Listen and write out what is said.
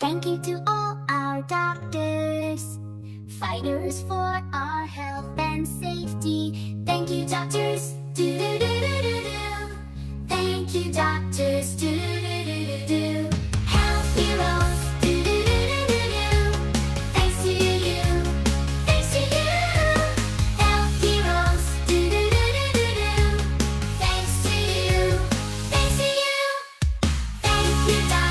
Thank you to all our doctors, fighters for our health and safety. Thank you, doctors. Do do do do do do. Thank you, doctors. Do do do do do. Health heroes. Do do do do do do. Thanks to you. Thanks to you. Health heroes. Do do do do do do. Thanks to you. Thanks to you. Thank you, doctors.